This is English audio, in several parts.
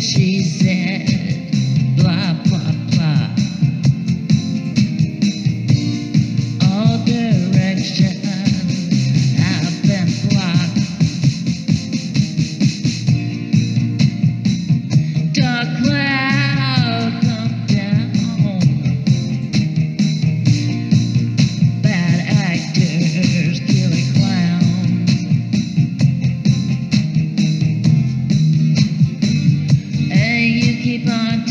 she said. keep on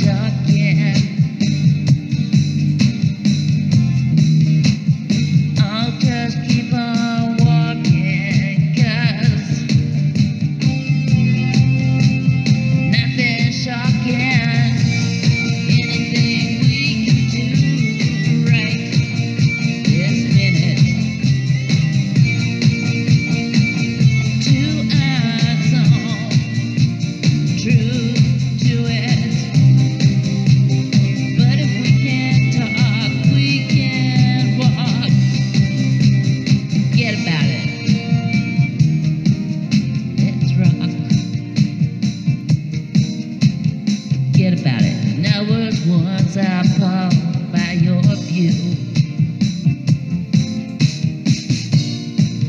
Was are blown by your view.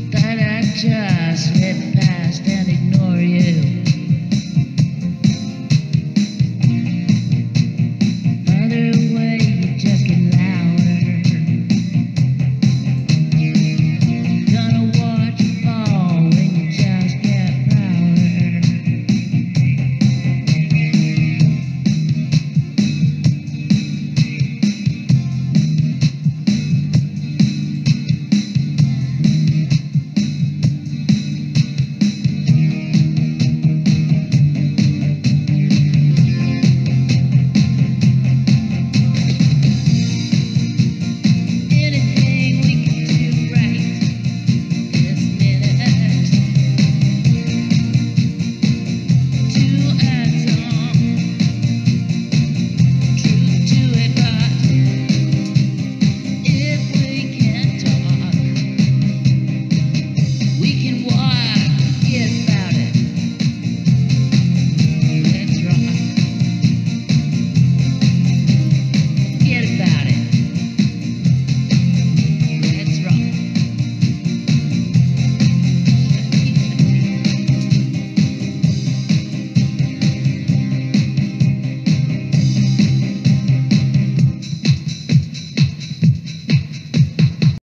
That I just repeat.